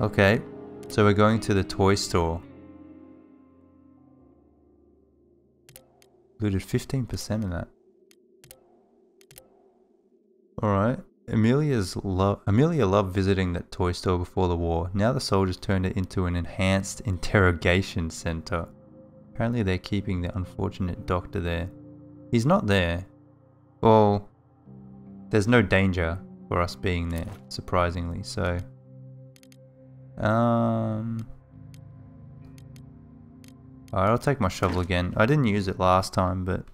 Okay, so we're going to the toy store. Looted 15% of that. Alright. Amelia's lo Amelia loved visiting that toy store before the war. Now the soldiers turned it into an enhanced interrogation center. Apparently they're keeping the unfortunate doctor there. He's not there. Well, there's no danger for us being there, surprisingly, so... Um... Alright, I'll take my shovel again. I didn't use it last time, but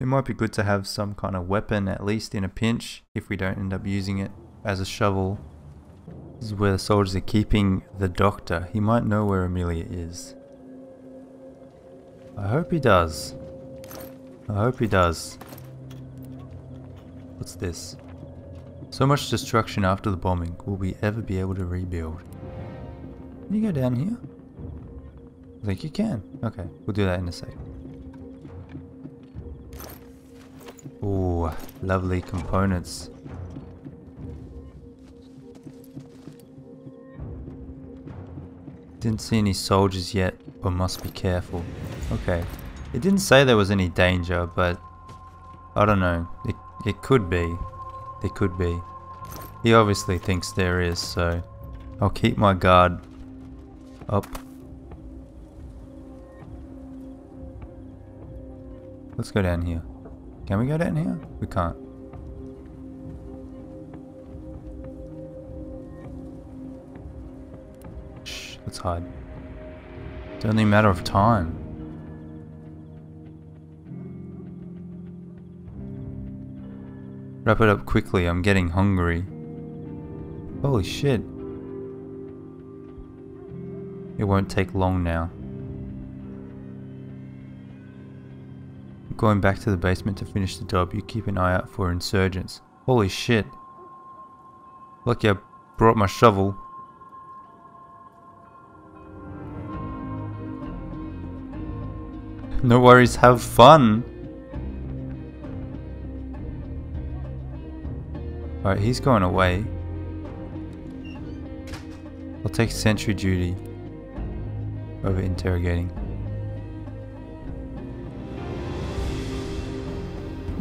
it might be good to have some kind of weapon, at least in a pinch, if we don't end up using it as a shovel. This is where the soldiers are keeping the doctor. He might know where Amelia is. I hope he does. I hope he does. What's this? So much destruction after the bombing. Will we ever be able to rebuild? Can you go down here? I think you can. Okay, we'll do that in a sec. Ooh, lovely components. Didn't see any soldiers yet, but must be careful. Okay. It didn't say there was any danger, but I don't know. It, it could be. It could be. He obviously thinks there is, so I'll keep my guard up. Let's go down here. Can we go down here? We can't. Shh, let's hide. It's only a matter of time. Wrap it up quickly, I'm getting hungry. Holy shit. It won't take long now. Going back to the basement to finish the job, you keep an eye out for insurgents. Holy shit. Lucky I brought my shovel. No worries, have fun. Alright, he's going away. I'll take sentry duty over interrogating.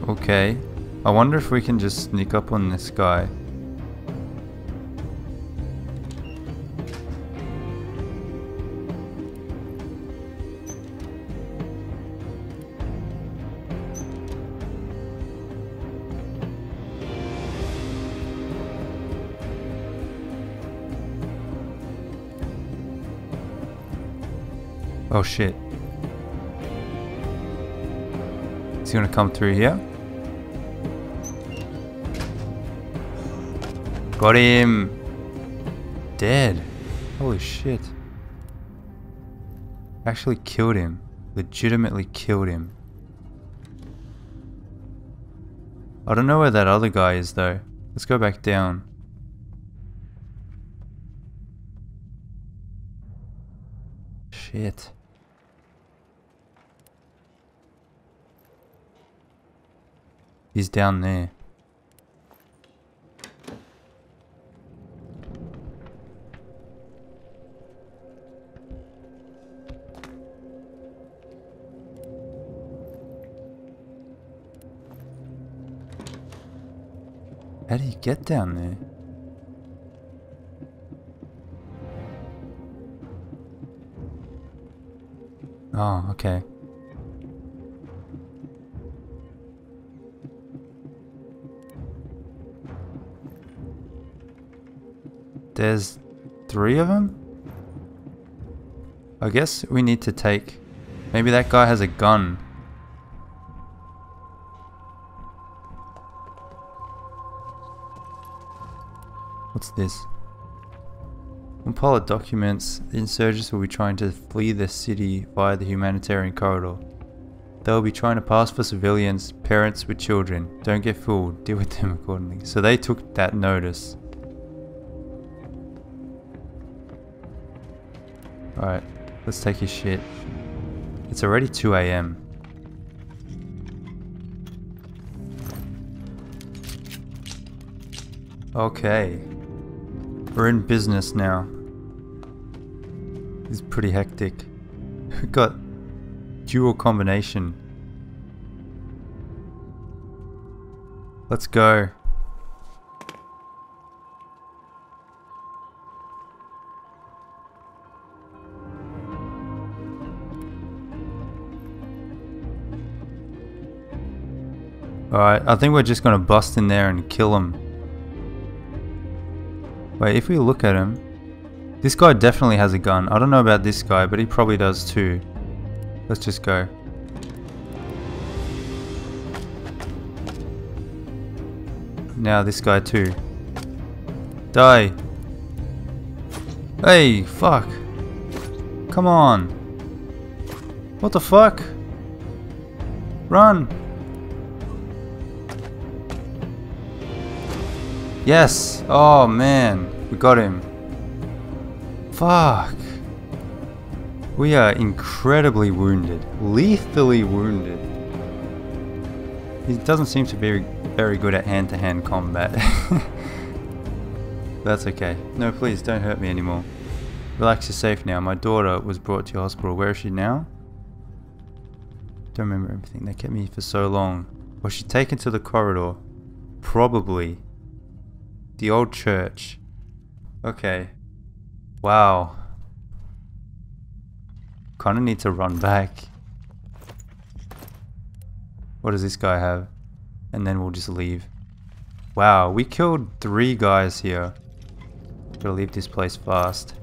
Okay. I wonder if we can just sneak up on this guy. Oh shit. Is he gonna come through here? Got him! Dead. Holy shit. Actually killed him. Legitimately killed him. I don't know where that other guy is though. Let's go back down. Shit. He's down there. How do you get down there? Oh, okay. There's three of them? I guess we need to take... Maybe that guy has a gun. What's this? On pile of documents, the insurgents will be trying to flee the city via the humanitarian corridor. They will be trying to pass for civilians, parents with children. Don't get fooled, deal with them accordingly. So they took that notice. Alright, let's take his shit. It's already 2 a.m. Okay. We're in business now. is pretty hectic. We've got dual combination. Let's go. Alright, I think we're just gonna bust in there and kill him. Wait, if we look at him... This guy definitely has a gun. I don't know about this guy, but he probably does too. Let's just go. Now this guy too. Die! Hey, fuck! Come on! What the fuck? Run! Yes! Oh man, we got him. Fuck. We are incredibly wounded. Lethally wounded. He doesn't seem to be very good at hand-to-hand -hand combat. That's okay. No, please, don't hurt me anymore. Relax, you're safe now. My daughter was brought to your hospital. Where is she now? Don't remember everything. They kept me for so long. Was she taken to the corridor? Probably. The old church. Okay. Wow. Kinda need to run back. What does this guy have? And then we'll just leave. Wow, we killed three guys here. Gotta leave this place fast.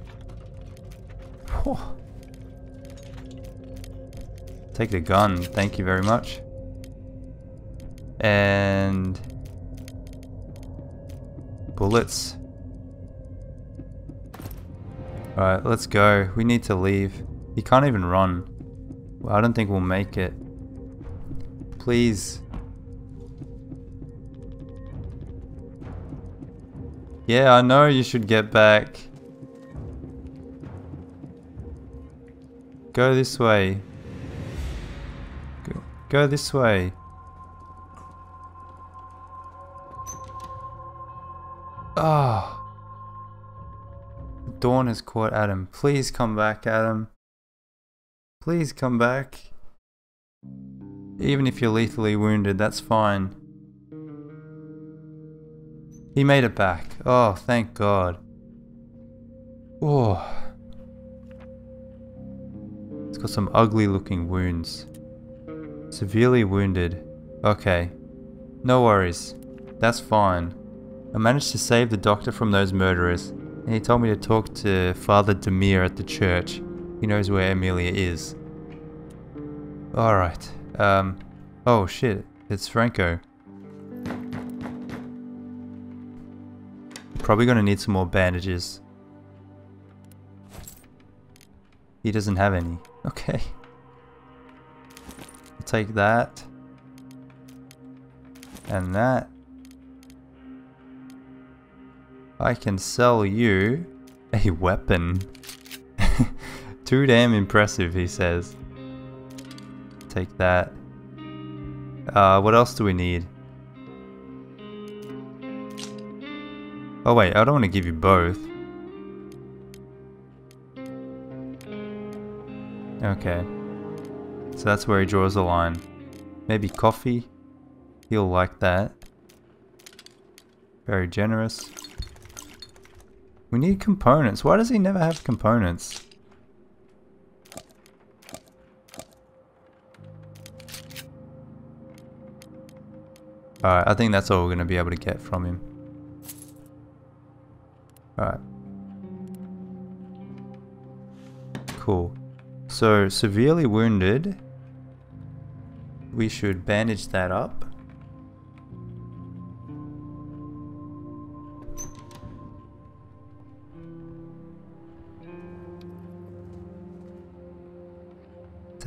Take the gun, thank you very much. And bullets. Alright, let's go. We need to leave. He can't even run. I don't think we'll make it. Please. Yeah, I know you should get back. Go this way. Go, go this way. Has caught Adam. Please come back, Adam. Please come back. Even if you're lethally wounded, that's fine. He made it back. Oh, thank God. Oh. It's got some ugly looking wounds. Severely wounded. Okay. No worries. That's fine. I managed to save the doctor from those murderers, and he told me to talk to Father Demir at the church. He knows where Amelia is. Alright, um, oh shit, it's Franko. Probably gonna need some more bandages. He doesn't have any. Okay. I'll take that. And that. I can sell you a weapon. Too damn impressive, he says. Take that. Uh, what else do we need? Oh wait, I don't want to give you both. Okay. So that's where he draws the line. Maybe coffee? He'll like that. Very generous. We need components. Why does he never have components? Alright, I think that's all we're going to be able to get from him. Alright. Cool. So, severely wounded. We should bandage that up.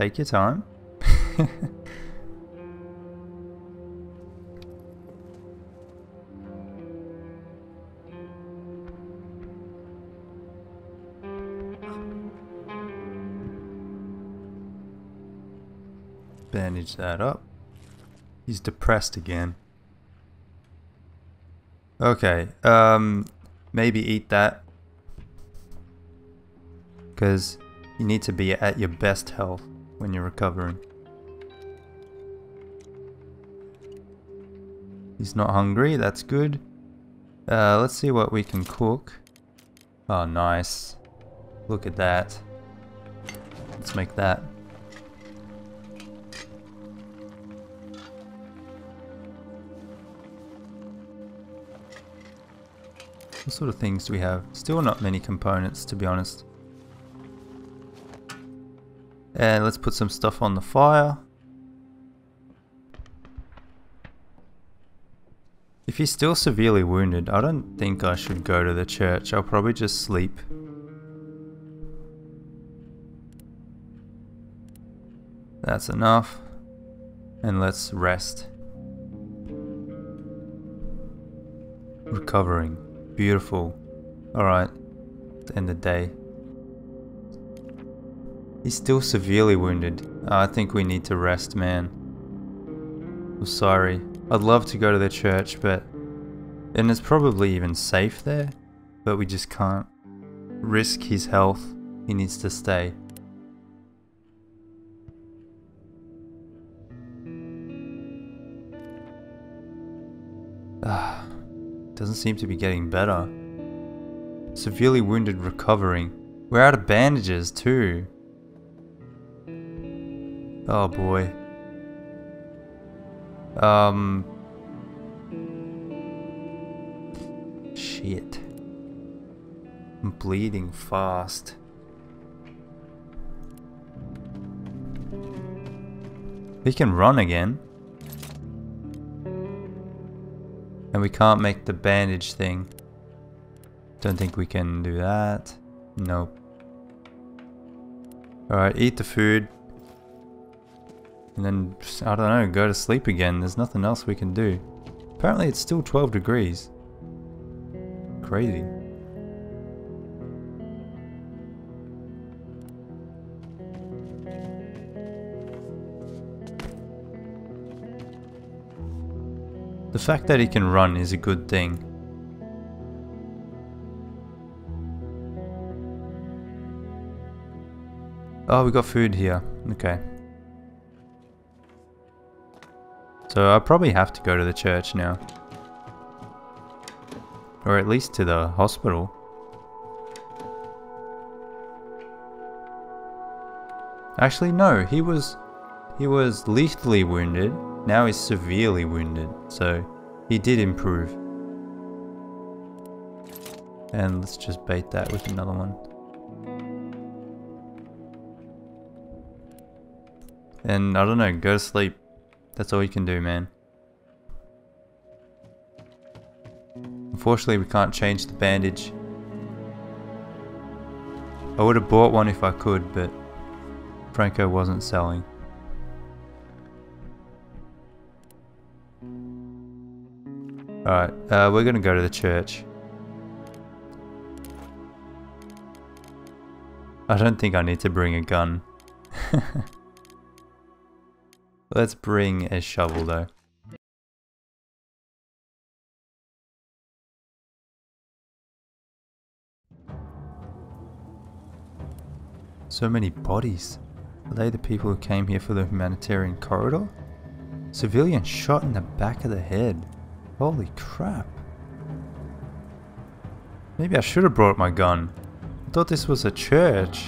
Take your time. Bandage that up. He's depressed again. Okay, um, maybe eat that. Because You need to be at your best health when you're recovering. He's not hungry, that's good. Uh, let's see what we can cook. Oh, nice. Look at that. Let's make that. What sort of things do we have? Still not many components, to be honest. And let's put some stuff on the fire. If he's still severely wounded, I don't think I should go to the church. I'll probably just sleep. That's enough. And let's rest. Recovering. Beautiful. Alright. End the day. He's still severely wounded. I think we need to rest, man. I'm sorry. I'd love to go to the church, but... And it's probably even safe there, but we just can't risk his health. He needs to stay. Ah, doesn't seem to be getting better. Severely wounded recovering. We're out of bandages too. Oh boy. Um. Shit. I'm bleeding fast. We can run again. And we can't make the bandage thing. Don't think we can do that. Nope. Alright, eat the food. And then, I don't know, go to sleep again. There's nothing else we can do. Apparently it's still 12 degrees. Crazy. The fact that he can run is a good thing. Oh, we got food here. Okay. So I probably have to go to the church now. Or at least to the hospital. Actually, no, he was he was lethally wounded. Now he's severely wounded. So he did improve. And let's just bait that with another one. And I don't know, go to sleep. That's all you can do, man. Unfortunately, we can't change the bandage. I would have bought one if I could, but Franko wasn't selling. Alright, uh, we're gonna go to the church. I don't think I need to bring a gun. Let's bring a shovel though. So many bodies. Are they the people who came here for the humanitarian corridor? Civilian shot in the back of the head. Holy crap. Maybe I should have brought my gun. I thought this was a church.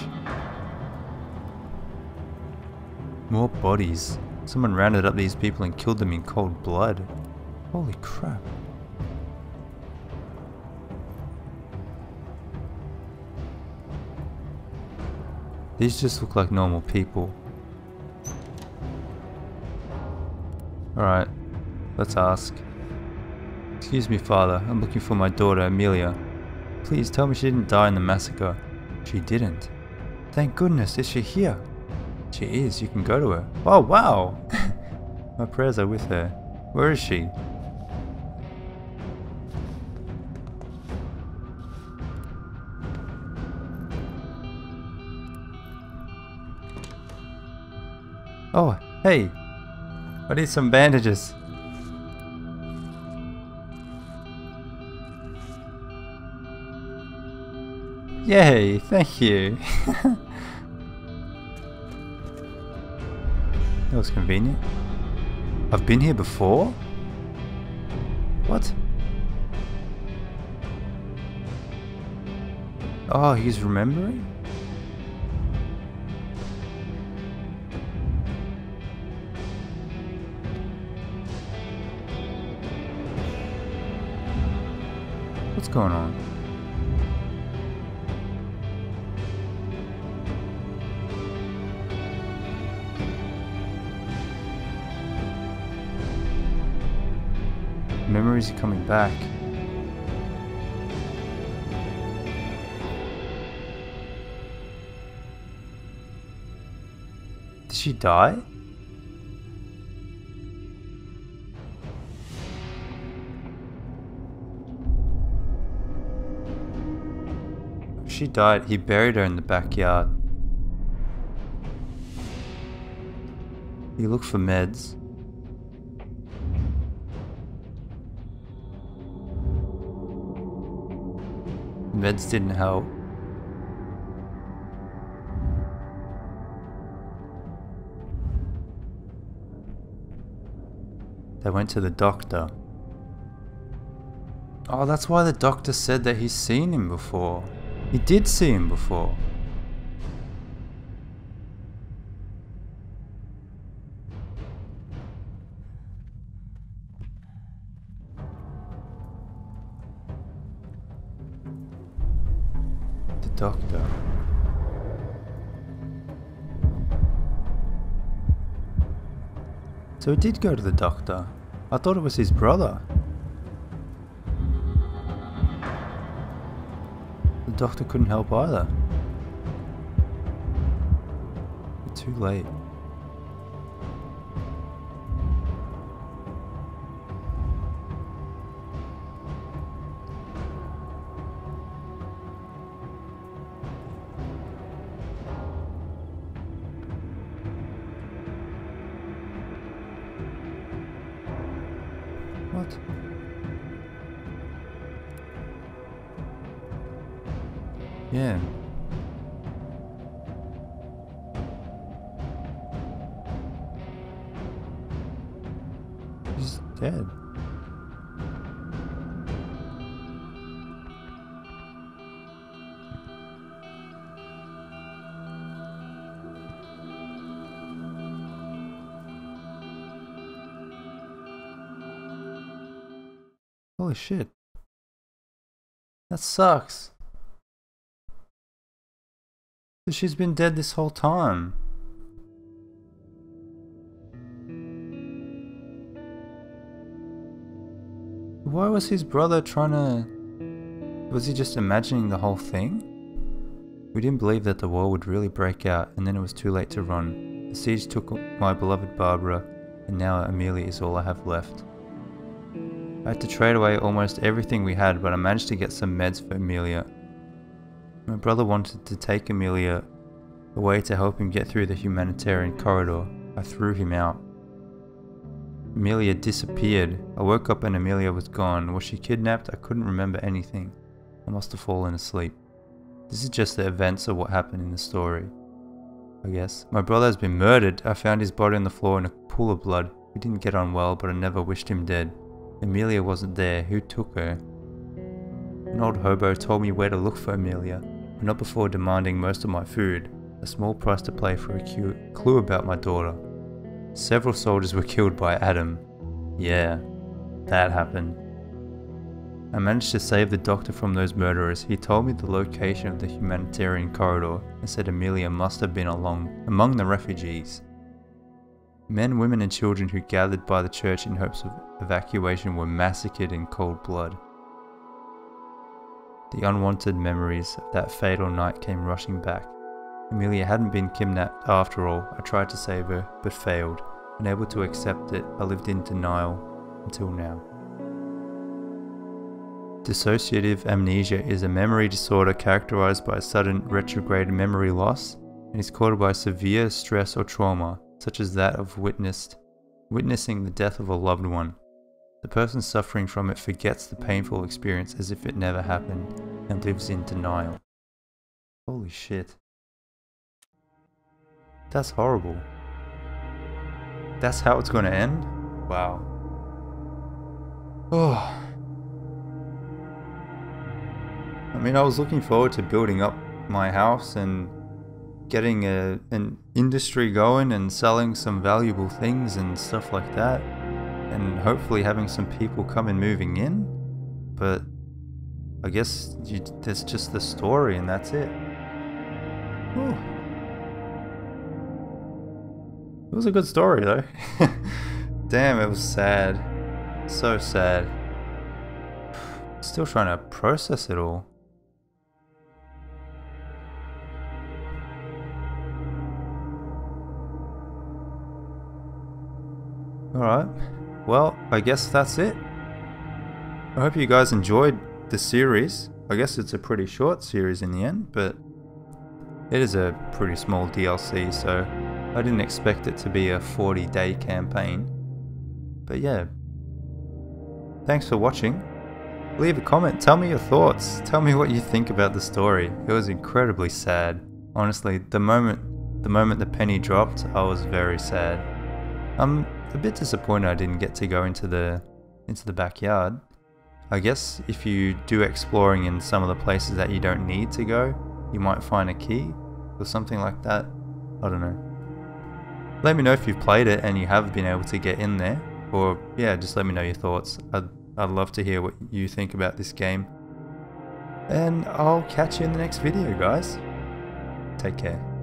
More bodies. Someone rounded up these people and killed them in cold blood. Holy crap. These just look like normal people. Alright, let's ask. Excuse me, father. I'm looking for my daughter, Amelia. Please tell me she didn't die in the massacre. She didn't. Thank goodness, is she here? She is, you can go to her. Oh, wow! My prayers are with her. Where is she? Oh, hey! I need some bandages. Yay, thank you. Was convenient. I've been here before? What? Oh, he's remembering? What's going on? Memories are coming back. Did she die? She died. He buried her in the backyard. He looked for meds. Meds didn't help. They went to the doctor. Oh, that's why the doctor said that he's seen him before. He did see him before. Doctor. So he did go to the doctor. I thought it was his brother. The doctor couldn't help either. Too late. What? Yeah. He's dead. Holy shit. That sucks. She's been dead this whole time. Why was his brother trying to... Was he just imagining the whole thing? We didn't believe that the war would really break out and then it was too late to run. The siege took my beloved Barbara and now Amelia is all I have left. I had to trade away almost everything we had but I managed to get some meds for Amelia. My brother wanted to take Amelia away to help him get through the humanitarian corridor. I threw him out. Amelia disappeared. I woke up and Amelia was gone. Was she kidnapped? I couldn't remember anything. I must have fallen asleep. This is just the events of what happened in the story. I guess. My brother has been murdered. I found his body on the floor in a pool of blood. We didn't get on well, but I never wished him dead. Amelia wasn't there. Who took her? An old hobo told me where to look for Amelia, but not before demanding most of my food, a small price to play for a clue about my daughter. Several soldiers were killed by Adam. Yeah, that happened. I managed to save the doctor from those murderers. He told me the location of the humanitarian corridor and said Amelia must have been along among the refugees. Men, women, and children who gathered by the church in hopes of evacuation were massacred in cold blood. The unwanted memories of that fatal night came rushing back. Amelia hadn't been kidnapped after all. I tried to save her, but failed. Unable to accept it, I lived in denial until now. Dissociative amnesia is a memory disorder characterized by sudden retrograde memory loss and is caused by severe stress or trauma, such as that of witnessed witnessing the death of a loved one. The person suffering from it forgets the painful experience as if it never happened and lives in denial. Holy shit. That's horrible. That's how it's going to end? Wow. Oh. I mean, I was looking forward to building up my house and getting a, an industry going and selling some valuable things and stuff like that. And hopefully having some people come and moving in. But I guess you, there's just the story and that's it. It was a good story though. Damn, it was sad. So sad. Still trying to process it all. Alright, well, I guess that's it. I hope you guys enjoyed the series. I guess it's a pretty short series in the end, but it is a pretty small DLC, so I didn't expect it to be a 40 day campaign. But yeah, thanks for watching. Leave a comment, tell me your thoughts, tell me what you think about the story. It was incredibly sad. Honestly, the moment the moment the penny dropped, I was very sad. I'm a bit disappointed I didn't get to go into the into the backyard. I guess if you do exploring in some of the places that you don't need to go, you might find a key or something like that. I don't know. Let me know if you've played it and you have been able to get in there, or yeah, just let me know your thoughts. I'd, I'd love to hear what you think about this game. And I'll catch you in the next video, guys. Take care.